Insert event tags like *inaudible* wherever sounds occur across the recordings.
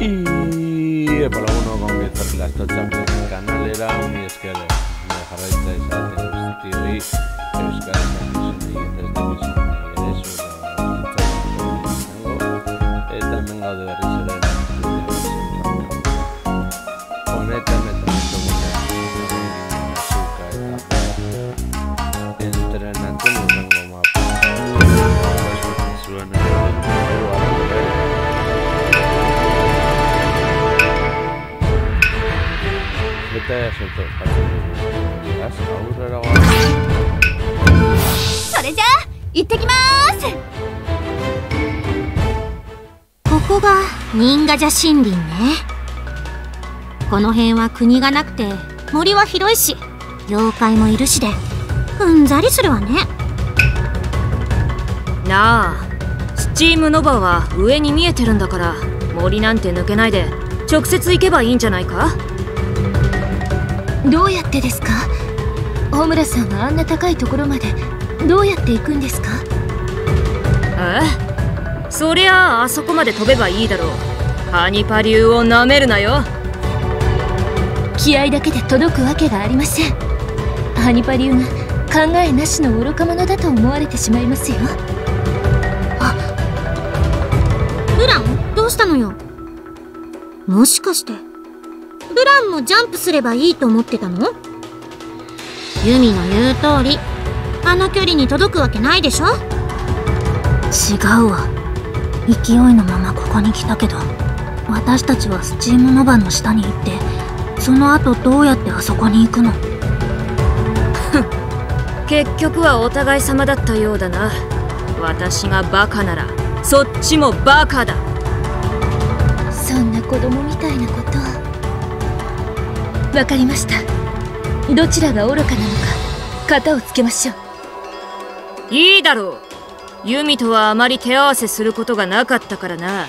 Y epa laguno kongezak lasto txapres kanalera uni eskere Nire jarraitza izaten guztioi Euskara kanizun egitez da bizun ere zura Eta hemen gaude Bete sortu jartzen aurrera goa それじゃあ行ってきます。ここが新賀社森林ね。この辺は国がなくて森は広いし妖怪もいるしでうんざりするわね。なあスチームノバは上に見えてるんだから森なんて抜けないで直接行けばいいんじゃないか？どうやってですか？大村さんはあんな高いところまでどうやって行くんですか？え？そりゃああそこまで飛べばいいだろう。ハニパ流をなめるなよ。気合だけで届くわけがありません。ハニパ流が考えなしの愚か者だと思われてしまいますよ。あブラン？どうしたのよ？もしかしてブランもジャンプすればいいと思ってたの？ユミの言う通りあの距離に届くわけないでしょ？違うわ。勢いのままここに来たけど私たちはスチームノバの下に行ってその後どうやってあそこに行くの？*laughs* 結局はお互い様だったようだな。私がバカならそっちもバカだ。そんな子供みたいなことわかりました。どちらが愚かなのか型をつけましょう。いいだろう。ユミとはあまり手合わせすることがなかったからな。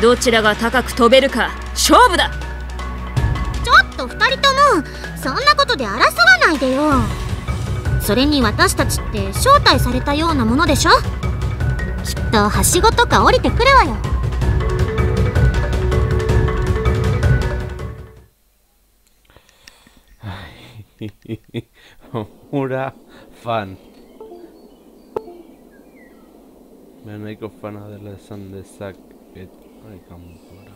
どちらが高く飛べるか勝負だ。ちょっと二人ともそんなことで争わないでよ。それに私たちって招待されたようなものでしょ？きっとはしごとか降りてくるわよ Hurra fan Meneko fana dela esan dezak et Ai, kanpora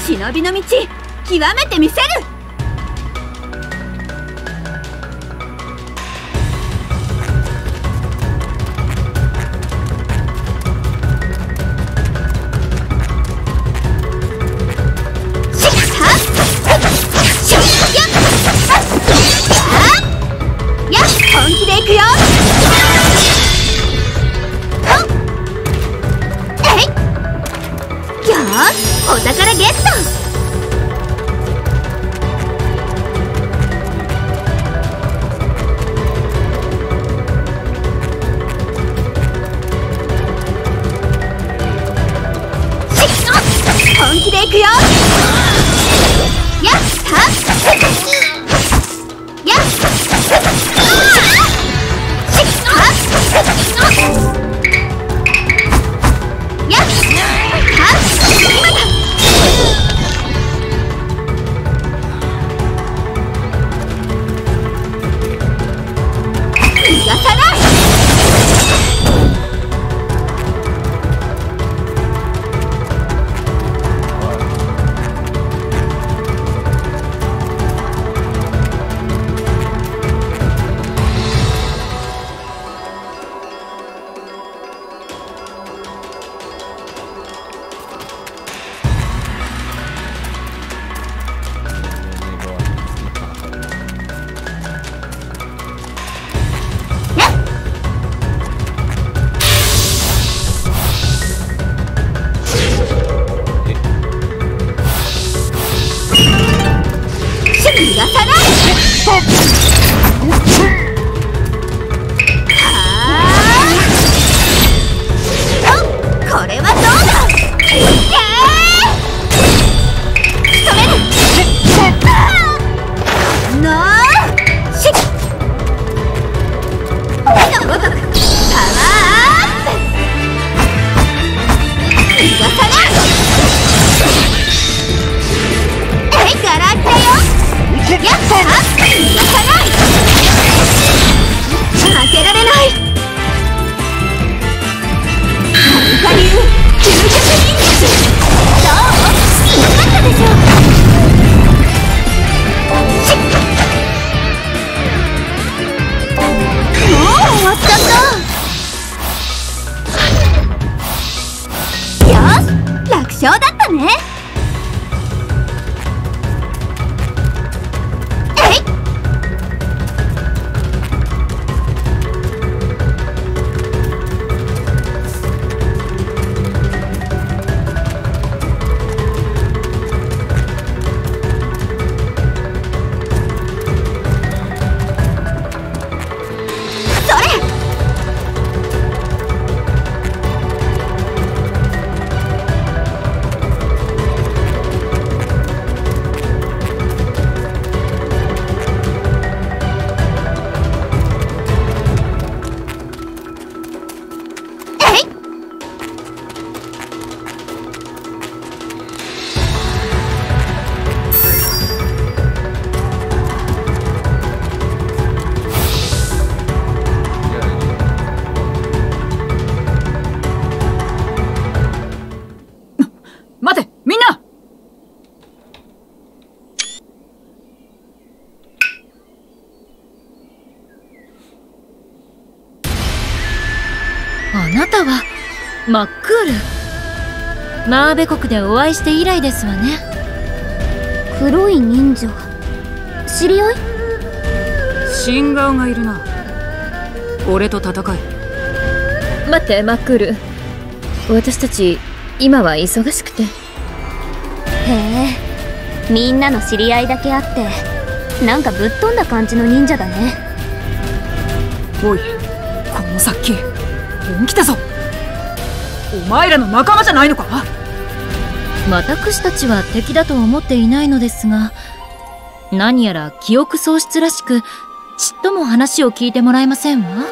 「忍びの道極めてみせる!」マックール。マーベ国でお会いして以来ですわね。黒い忍者知り合い？新顔がいるな。俺と戦え。待ってマックール。私たち今は忙しくて。へえ。みんなの知り合いだけあってなんかぶっ飛んだ感じの忍者だね。おいこの殺気。本気だぞお前らの仲間じゃないのか？私たちは敵だと思っていないのですが何やら記憶喪失らしくちっとも話を聞いてもらえませんわ。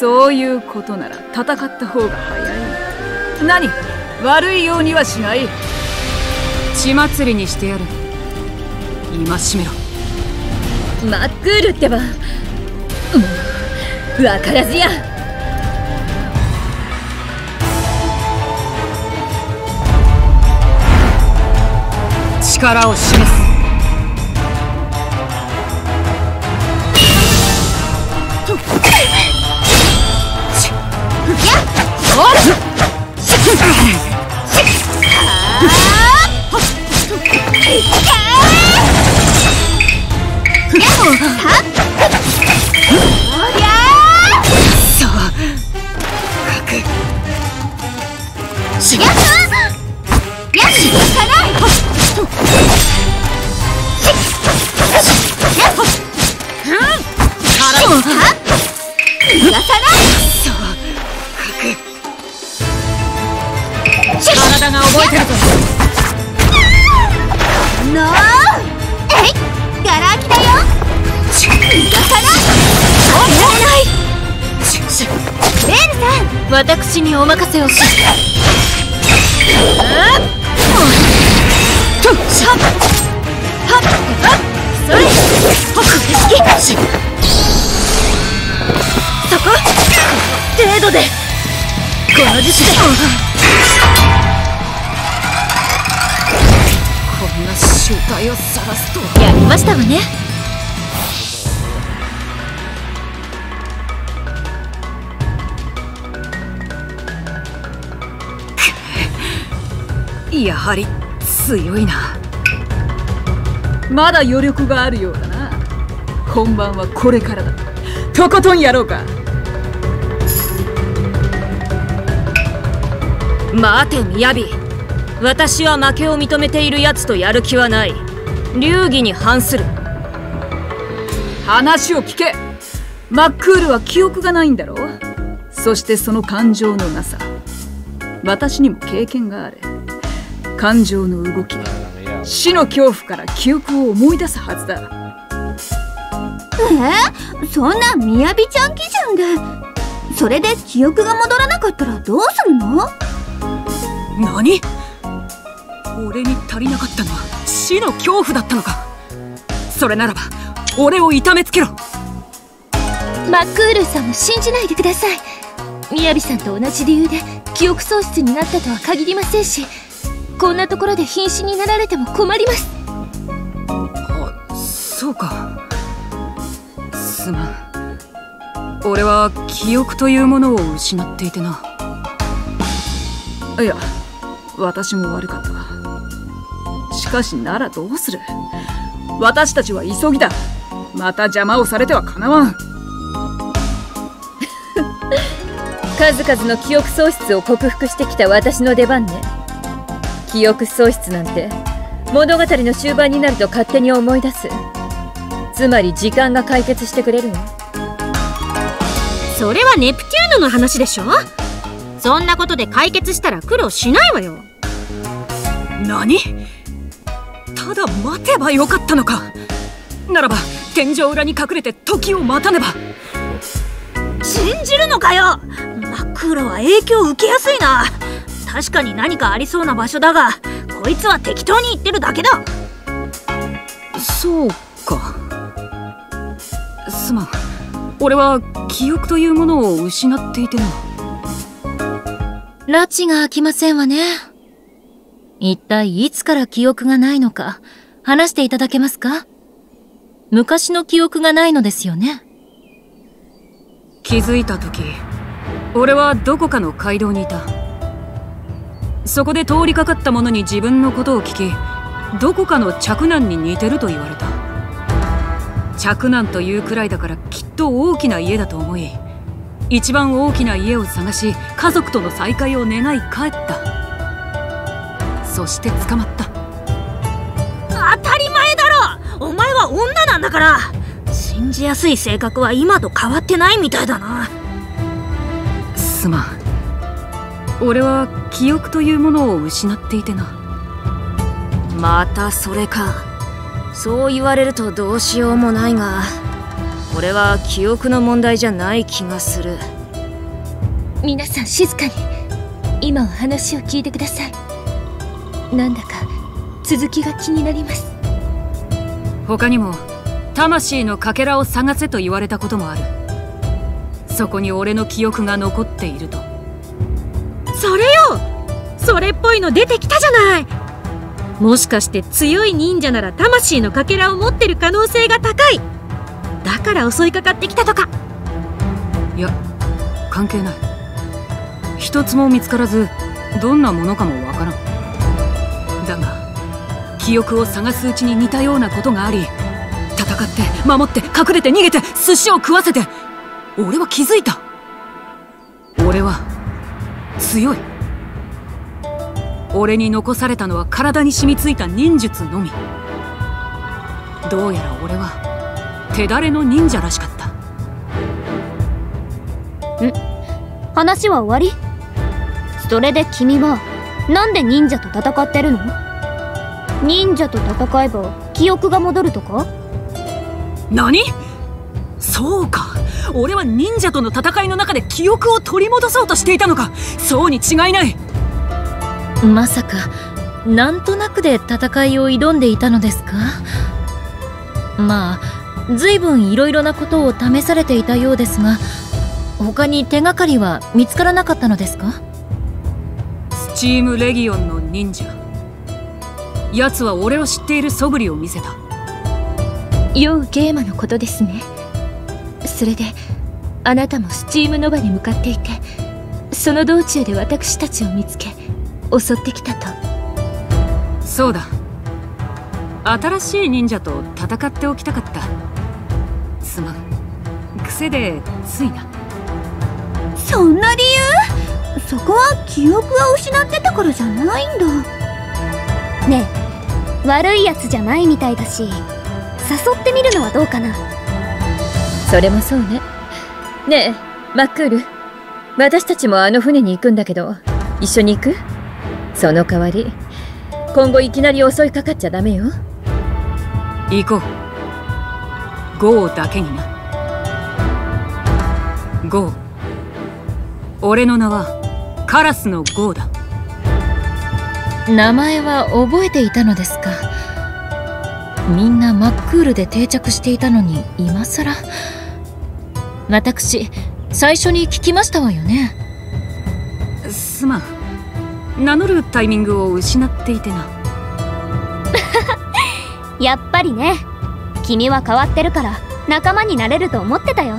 そういうことなら戦った方が早い。何？悪いようにはしない。血祭りにしてやる。今しめろ。マックールってば。もう分からずや力を示す。体が覚えてるぞのーえいガラ空きだよ逃がさない負けられないベールさん私にお任せをしそれそこ？程度で。この時期で。こんな集体を晒すとやりましたわね。やはり強いな。まだ余力があるようだな。本番はこれからだ。とことんやろうか。待て雅。私は負けを認めている奴とやる気はない。流儀に反する。話を聞け。マックールは記憶がないんだろう。そしてその感情のなさ。私にも経験がある。感情の動き。で死の恐怖から記憶を思い出すはずだ。え？そんなみやびちゃん基準でそれで記憶が戻らなかったらどうするの？何？俺に足りなかったのは死の恐怖だったのか。それならば俺を痛めつけろ。マックールさんも信じないでください。雅さんと同じ理由で記憶喪失になったとは限りませんしこんなところで瀕死になられても困ります。あそうかすまん俺は記憶というものを失っていてな。いや私も悪かった。しかしならどうする。私たちは急ぎだ。また邪魔をされてはかなわん。*laughs* 数々の記憶喪失を克服してきた私の出番ね。記憶喪失なんて物語の終盤になると勝手に思い出す。つまり時間が解決してくれるの？それはネプテューヌの話でしょ？そんなことで解決したら苦労しないわよ。何？ただ待てばよかったのか。ならば天井裏に隠れて時を待たねば。信じるのかよ？マックーラは影響を受けやすいな。確かに何かありそうな場所だがこいつは適当に言ってるだけだ。そうかすまん。俺は記憶というものを失っていてな。拉致が開きませんわね。一体いつから記憶がないのか話していただけますか？昔の記憶がないのですよね。気づいた時俺はどこかの街道にいた。そこで通りかかった者に自分のことを聞きどこかの嫡男に似てると言われた嫡男というくらいだからきっと大きな家だと思い一番大きな家を探し家族との再会を願い帰った。そして捕まった。当たり前だろ！お前は女なんだから！信じやすい性格は今と変わってないみたいだな。すまん。俺は記憶というものを失っていてな。またそれかそう言われるとどうしようもないがこれは記憶の問題じゃない気がする。皆さん静かに。今は話を聞いてください。なんだか続きが気になります。他にも魂のかけらを探せと言われたこともある。そこに俺の記憶が残っていると。それよ！それっぽいの出てきたじゃないもしかして強い忍者なら魂のかけらを持ってる可能性が高い。だから襲いかかってきたとか。いや関係ない。一つも見つからずどんなものかもわからん。だが記憶を探すうちに似たようなことがあり戦って守って隠れて逃げて寿司を食わせて俺は気づいた。俺は強い。俺に残されたのは体に染みついた忍術のみ。どうやら俺は手だれの忍者らしかった。ん？話は終わり？それで君はなんで忍者と戦ってるの？忍者と戦えば記憶が戻るとか？何？そうか。俺は忍者との戦いの中で記憶を取り戻そうとしていたのか。そうに違いないまさかなんとなくで戦いを挑んでいたのですか？まあ随分いろいろなことを試されていたようですが他に手がかりは見つからなかったのですか？スチームレギオンの忍者。奴は俺を知っている素振りを見せた。酔うゲーマのことですね。それであなたもスチームノバに向かっていてその道中で私たちを見つけ襲ってきたと。そうだ。新しい忍者と戦っておきたかった。すまん。癖でついなそんな理由？そこは記憶を失ってたからじゃないんだ。ねえ。悪いやつじゃないみたいだし誘ってみるのはどうかな。それもそうね。ねえマックール。私たちもあの船に行くんだけど一緒に行く？その代わり今後いきなり襲いかかっちゃダメよ。行こう。ゴーだけにな。ゴー俺の名はカラスのゴーだ。名前は覚えていたのですか？みんな真っクールで定着していたのに今さら私最初に聞きましたわよね。すまん名乗るタイミングを失っていてな。*laughs* やっぱりね。君は変わってるから仲間になれると思ってたよ。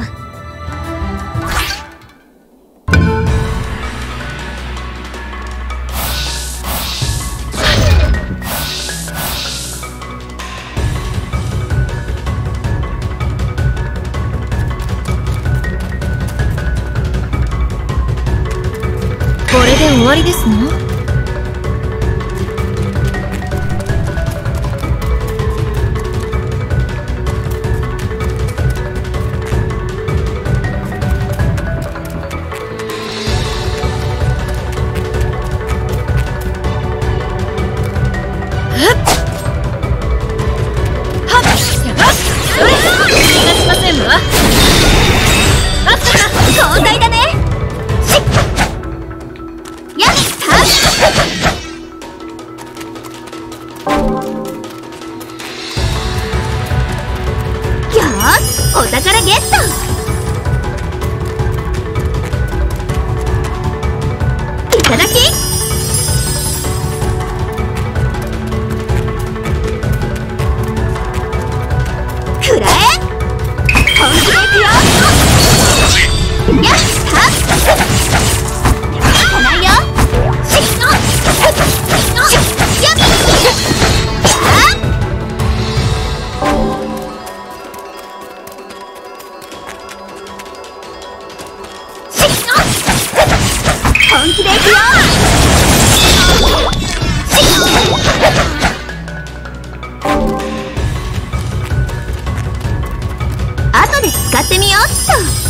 使ってみようっと。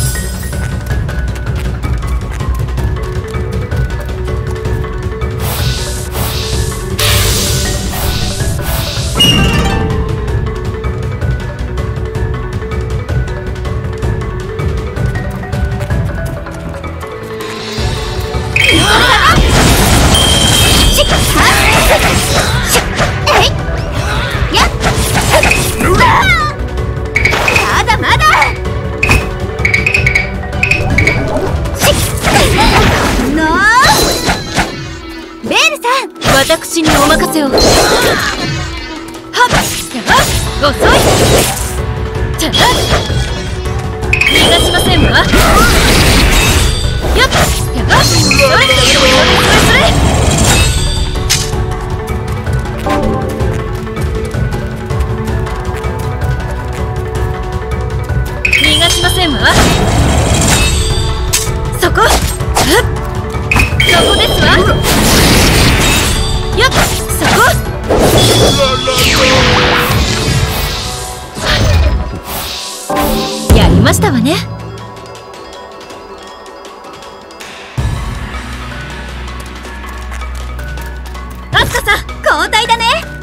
私にお任せを。はっ。遅い。ちゃ逃がしませんわ。やっ。やばそれそれそれそれそれやりましたわね。アスカさん交代だね。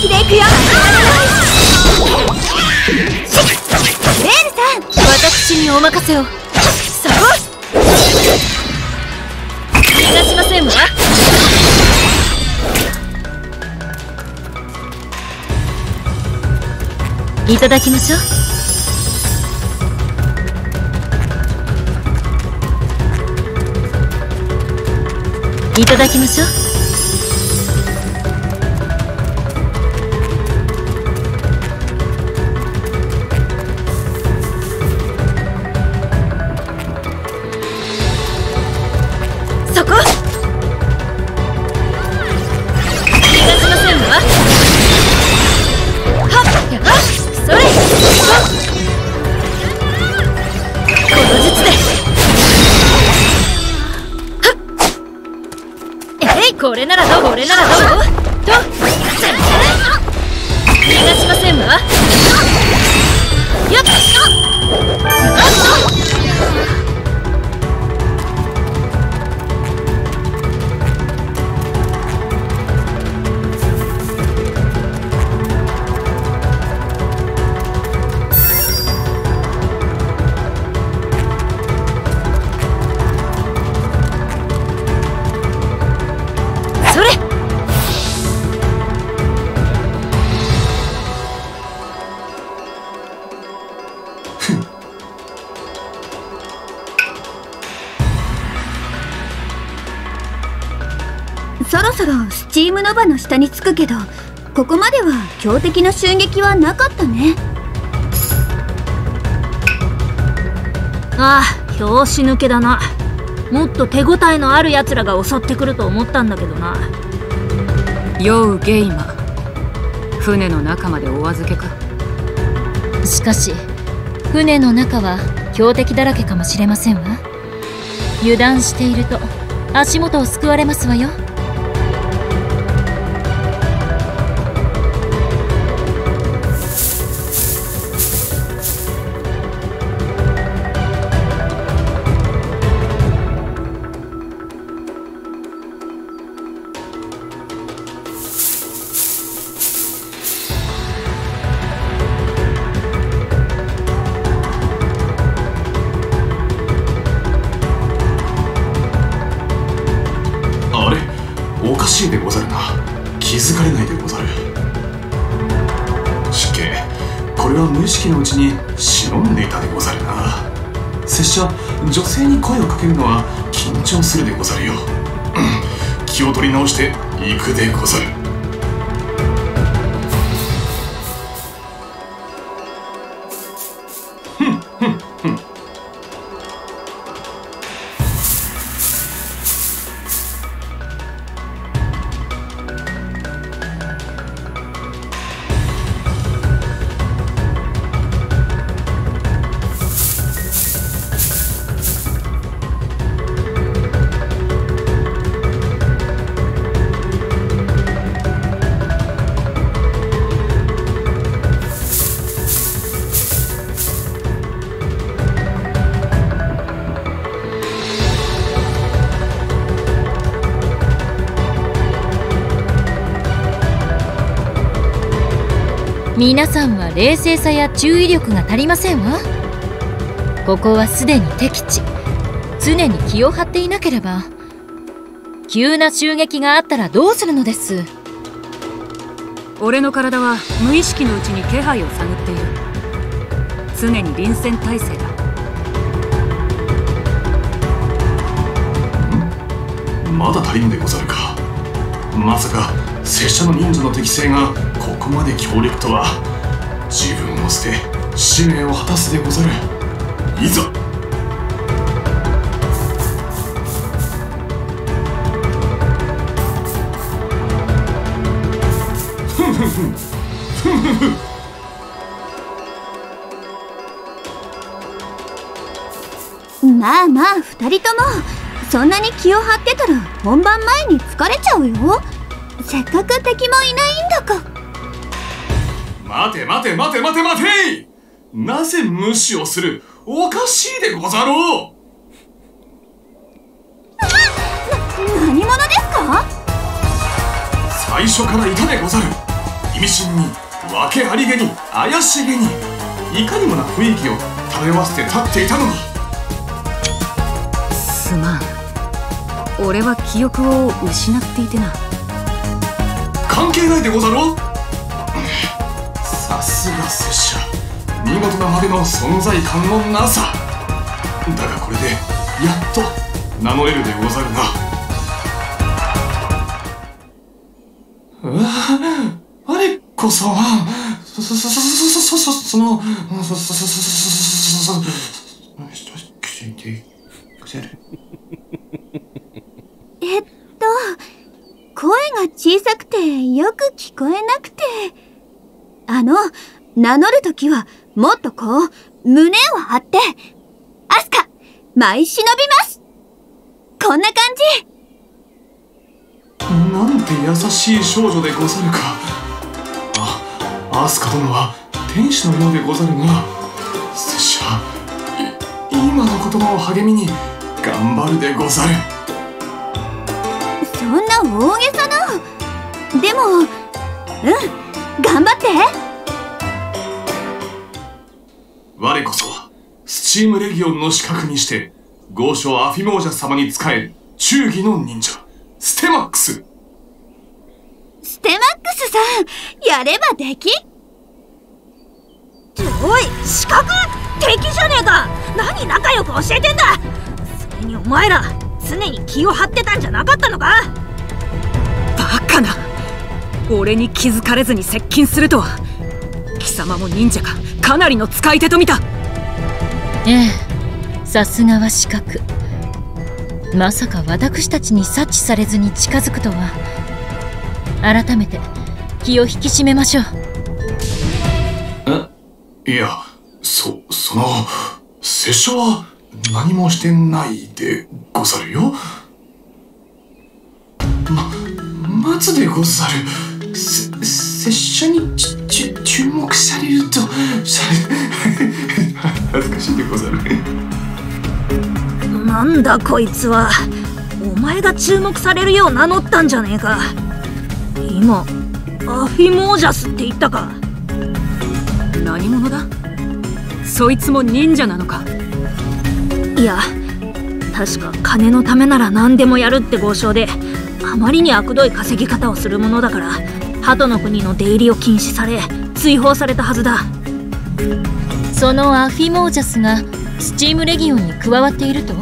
気でいくよ。しっベールさん私にお任せを。そこ逃がしませんわいただきましょう。いただきましょう。ならどチームノバの下につくけどここまでは強敵の襲撃はなかったね。ああ拍子抜けだな。もっと手応えのある奴らが襲ってくると思ったんだけどな。酔うゲイマ。船の中までお預けか。しかし船の中は強敵だらけかもしれませんわ。油断していると足元を救われますわよしいでござるな。気づかれないでござる。失敬これは無意識のうちに忍んでいたでござるな。拙者女性に声をかけるのは緊張するでござるよ、気を取り直して行くでござる。冷静さや注意力が足りませんわ。ここはすでに敵地。常に気を張っていなければ。急な襲撃があったらどうするのです。俺の体は無意識のうちに気配を探っている。常に臨戦態勢だ。まだ足りんでござるか。まさか拙者の人数の適性がここまで強力とは自分を捨て使命を果たすでござる。いざ。*laughs* まあまあ二人ともそんなに気を張ってたら本番前に疲れちゃうよ。せっかく敵もいないんだか待て待て待て待て待てなぜ無視をするおかしいでござろう。な何者ですか？最初からいたでござる。意味深に訳ありげに怪しげにいかにもな雰囲気を漂わせて立っていたのに。すまん。俺は記憶を失っていてな。関係ないでござろう。さすが拙者見事なまでの存在感のなさ。だがこれでやっと名乗れるでござるな。うわ我こそはそそそそそそそそのそそそそそそそえっと声が小さくてよく聞こえなくてあの名乗るときはもっとこう胸を張ってアスカ舞い忍びます。こんな感じ。なんて優しい少女でござるか。あアスカ殿は天使のようでござるな。拙者今の言葉を励みに頑張るでござる。そんな大げさな。でもうん頑張って。我こそはスチームレギオンの資格にして豪商アフィモージャ様に仕える忠義の忍者ステマックス。ステマックスさんやればでき？おい資格敵じゃねえか。何仲良く教えてんだ。それにお前ら常に気を張ってたんじゃなかったのか？バカな俺に気づかれずに接近するとは。貴様も忍者か。かなりの使い手と見た。ええ。さすがは資格まさか私たちに察知されずに近づくとは。改めて気を引き締めましょう。え？いやそその拙者は何もしてないでござるよ。ま松でござる。せ拙者に注目されると *laughs* 恥ずかしいでござるなんだこいつはお前が注目されるよう名乗ったんじゃねえか。今アフィモージャスって言ったか。何者だ？そいつも忍者なのか？いや確か金のためなら何でもやるって豪商であまりに悪どい稼ぎ方をするものだから鳩の国の出入りを禁止され追放されたはずだ。そのアフィモージャスがスチームレギオンに加わっていると？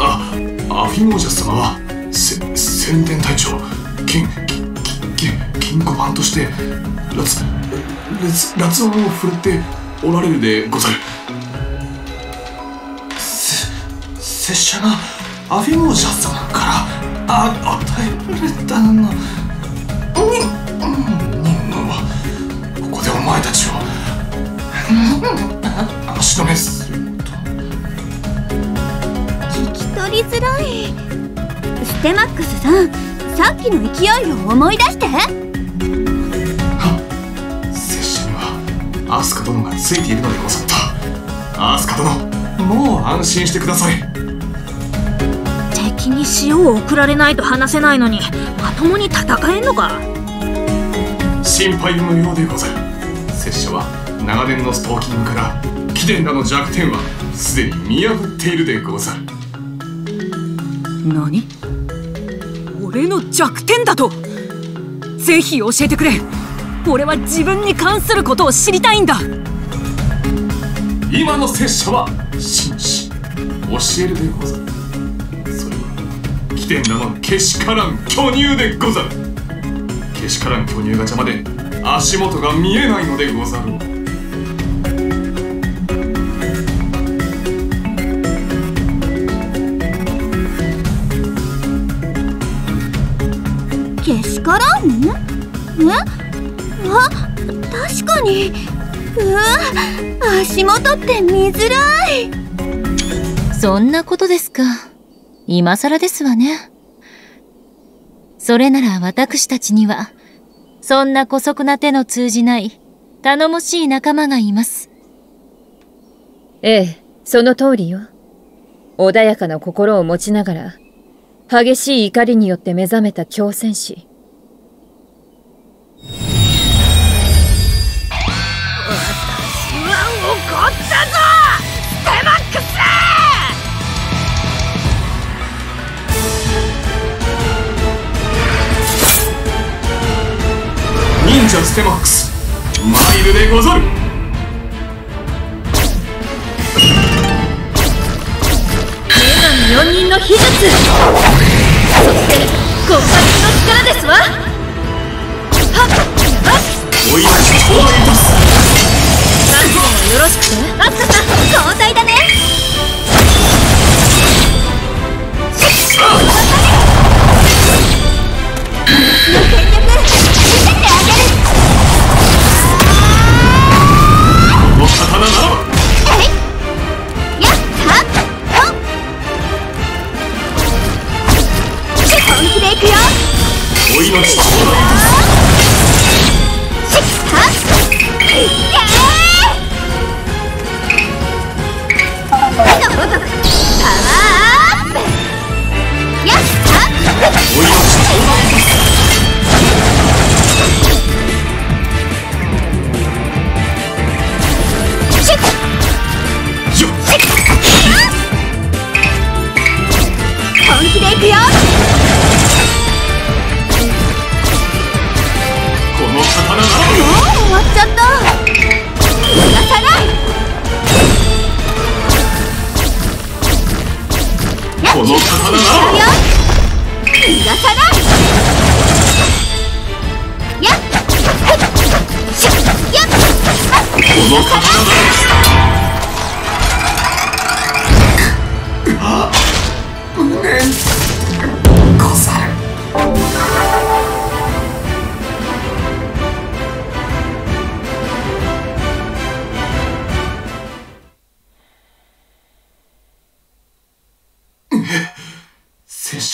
あアフィモージャス様はせ宣伝隊長金金金庫番としてラツラツ音を振るっておられるでござる。せ拙者がアフィモージャス様からあ与えられたの足止めすると聞き取りづらい。ステマックスさん。さっきの勢いを思い出して。拙者にはアスカ殿がついているのでござった。アスカ殿もう安心してください。敵に塩を送られないと話せないのにまともに戦えんのか心配無用でござる。拙者は長年のストーキングから貴殿らの弱点はすでに見破っているでござる。何？俺の弱点だと？ぜひ教えてくれ。俺は自分に関することを知りたいんだ。今の拙者は紳士。教えるでござる。それは貴殿らのけしからん巨乳でござるけしからん巨乳が邪魔で足元が見えないのでござる。けしからん？え？あ？確かに。うわ足元って見づらい。そんなことですか。今更ですわねそれなら私たちにはそんな姑息な手の通じない頼もしい仲間がいます。ええその通りよ。穏やかな心を持ちながら激しい怒りによって目覚めた強戦士。忍者ステマックス。マイルでござる。四人の秘術そしての力ですわ。はっ。はっおいよろしくてさ交代だ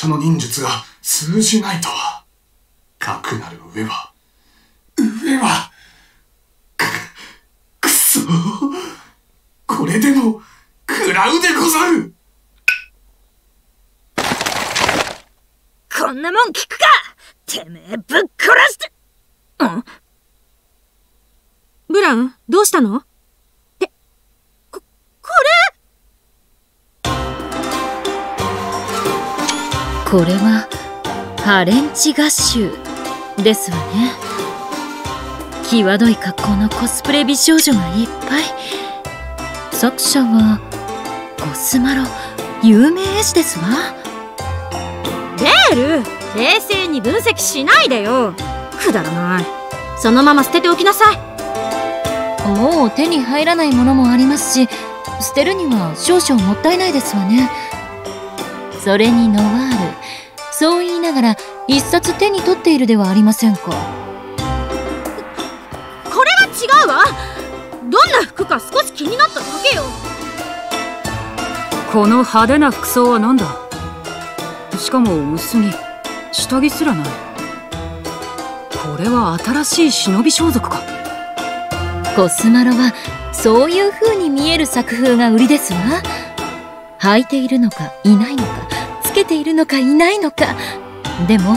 者の忍術が通じないと。は。かくなる上は、上は、く、くそ。これでも、食らうでござる。こんなもん聞くか。てめえぶっ殺して。んブラウンどうしたの？これはハレンチ合衆ですわね。際どい格好のコスプレ美少女がいっぱい。作者はコスマロ有名絵師ですわ。れデール冷静に分析しないでよ。くだらない。そのまま捨てておきなさい。もう手に入らないものもありますし捨てるには少々もったいないですわね。それにノワールそう言いながら一冊手に取っているではありませんか。これは違うわ。どんな服か少し気になっただけよ。この派手な服装は何だ？しかも薄着下着すらない。これは新しい忍び装束か。コスマロはそういう風に見える作風が売りですわ。履いているのかいないのか。つけているのかいないのか。でも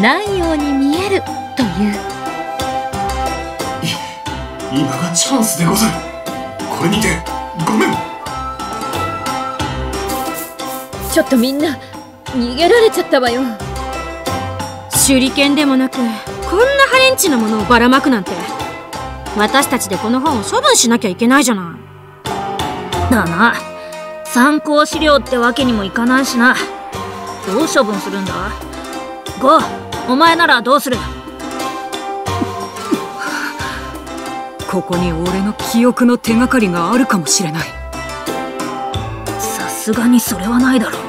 ないように見える。という。今がチャンスでござる。これにてごめん。ちょっとみんな逃げられちゃったわよ。手裏剣でもなくこんなハレンチなものをばらまくなんて。私たちでこの本を処分しなきゃいけないじゃない。だな参考資料ってわけにもいかないしなどう処分するんだ？ゴーお前ならどうする？ここに俺の記憶の手がかりがあるかもしれない。さすがにそれはないだろう。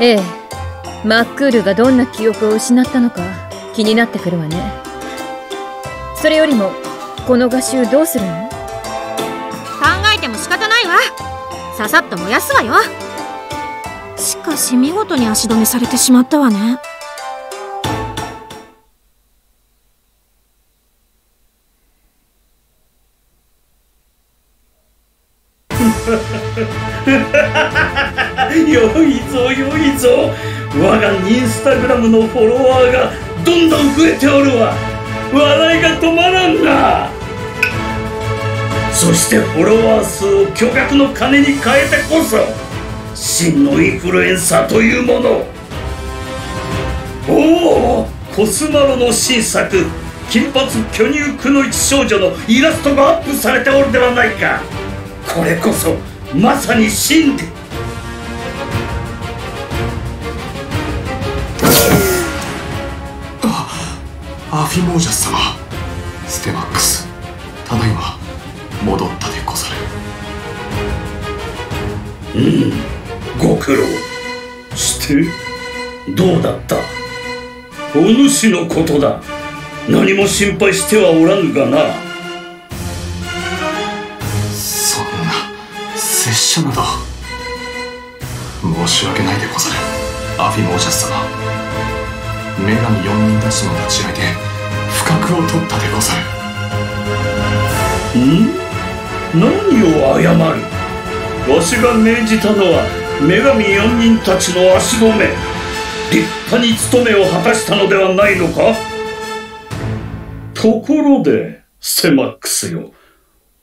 ええ。マックールがどんな記憶を失ったのか気になってくるわね。それよりもこの画集どうするの？考えても仕方ないわ。ささっと燃やすわよしかし見事に足止めされてしまったわね。*laughs* 良いぞ良いぞ。我がインスタグラムのフォロワーがどんどん増えておるわ。笑いが止まらんな。そしてフォロワー数を巨額の金に変えてこそ。真のインフルエンサーというもの。おおコスマロの新作金髪巨乳くの一少女のイラストがアップされておるではないか。これこそまさに真で。アフィモージャス様。ステマックス。ただいま戻ったでござる。うん。ご苦労してどうだった？お主のことだ。何も心配してはおらぬがな。そんな拙者など。申し訳ないでござる。アフィモージャス様。女神四人たちの立ち会いで不覚を取ったでござる。ん？何を謝る？わしが命じたのは女神四人たちの足止め。立派に務めを果たしたのではないのか？ところでステマックスよ。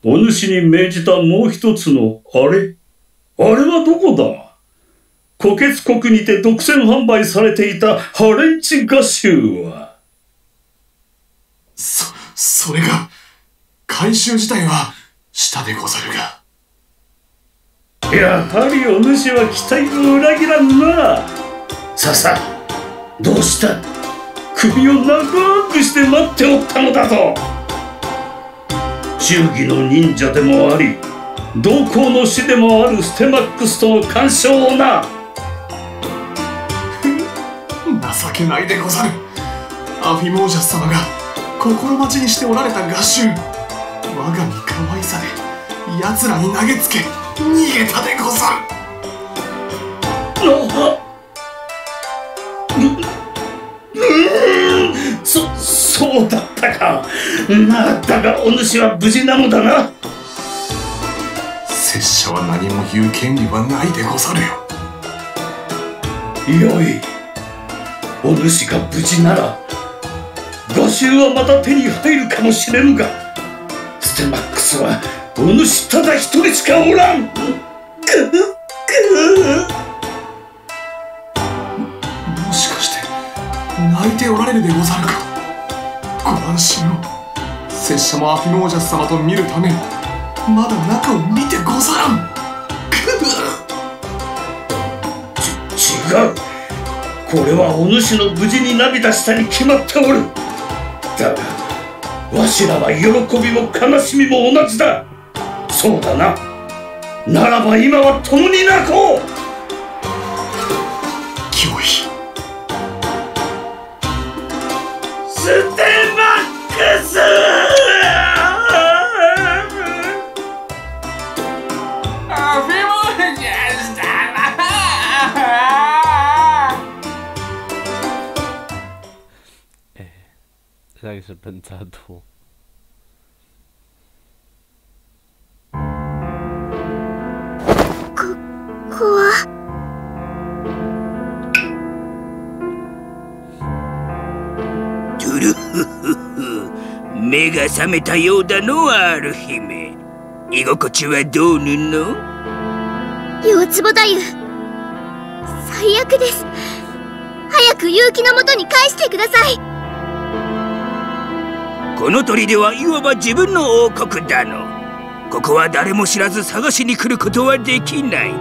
お主に命じたもう一つのあれ。あれはどこだ？虎血国にて独占販売されていたハレンチ画集は。そ、それが、回収自体はしたでござるが。やはりお主は期待を裏切らんな。ささ、どうした？首を長くして待っておったのだぞ。忠義の忍者でもあり、同行の死でもあるステマックスとの干渉をな。*laughs* 情けないでござるアフィモージャス様が心待ちにしておられた合衆我が身可愛さで奴らに投げつけ逃げたでござる。そそうだったか。なだがお主は無事なのだな。拙者は何も言う権利はないでござるよ。よい。お主が無事なら画集はまた手に入るかもしれぬが。ステマックスはお主ただ一人しかおらん。くくもしかして泣いておられるでござるか？ご安心を。拙者もアフィモージャス様と見るためまだ中を見てござらん。ち違う。これはお主の無事に涙したに決まっておる。だがわしらは喜びも悲しみも同じだそうだな。ならば今は共に泣こう。脅威ステマックス目が覚めたようだのアル姫居心地はどうぬの？四つぼ太夫。最悪です。早く結城のもとに返してください。この砦はいわば自分の王国だの。ここは誰も知らず探しに来ることはできない。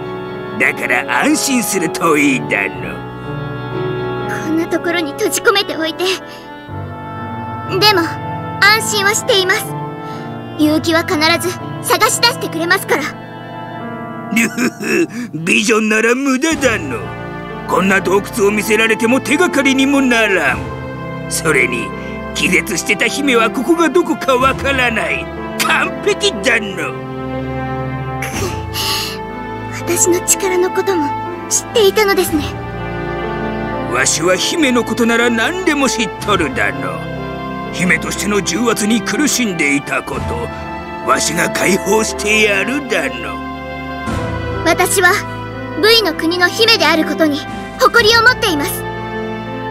だから安心するといいだの。こんなところに閉じ込めておいて。でも安心はしています。結城は必ず探し出してくれますから。*laughs* ビジョンなら無駄だの。こんな洞窟を見せられても手がかりにもならん。それに気絶してた姫はここがどこかわからない。完璧だの。*laughs* 私の力のことも知っていたのですね。わしは姫のことなら何でも知っとるだの姫としての重圧に苦しんでいたことわしが解放してやるだの私は V の国の姫であることに誇りを持っています。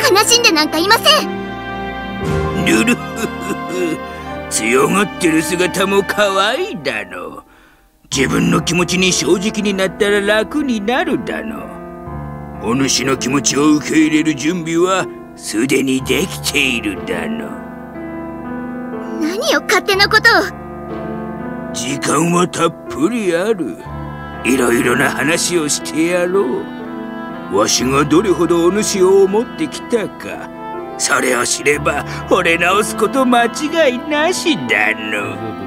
悲しんでなんかいません。ルルフフフ強がってる姿も可愛いだの自分の気持ちに正直になったら楽になるだのお主の気持ちを受け入れる準備はすでにできているだの何を勝手なことを。時間はたっぷりある。いろいろな話をしてやろう。わしがどれほどお主を思ってきたか。それを知れば惚れ直すこと間違いなしだの。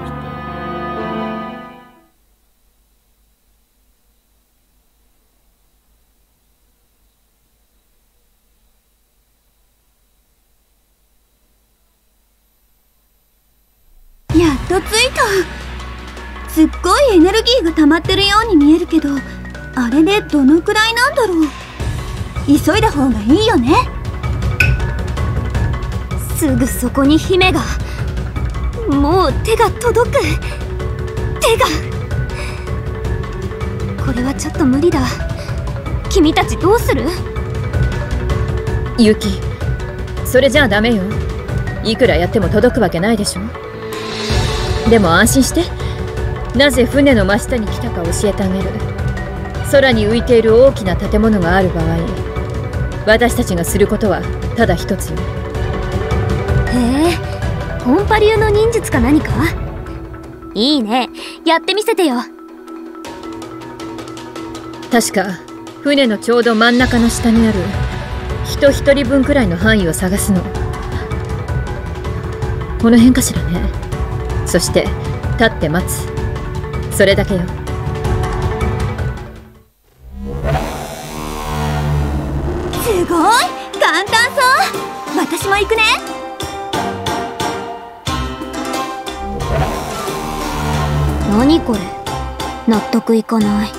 ルギーが溜まってるように見えるけどあれでどのくらいなんだろう？急いだ方がいいよね。すぐそこに姫がもう手が届く。手が。これはちょっと無理だ。君たちどうする？ユキそれじゃあダメよ。いくらやっても届くわけないでしょ。でも安心して。なぜ船の真下に来たか教えてあげる。空に浮いている大きな建物がある場合私たちがすることはただ一つよ。へえコンパ流の忍術か何か？いいねやってみせてよ。確か船のちょうど真ん中の下にある人一人分くらいの範囲を探すの。この辺かしらね。そして立って待つそれだけよ。すごい！簡単そう！私も行くね。何これ？納得いかない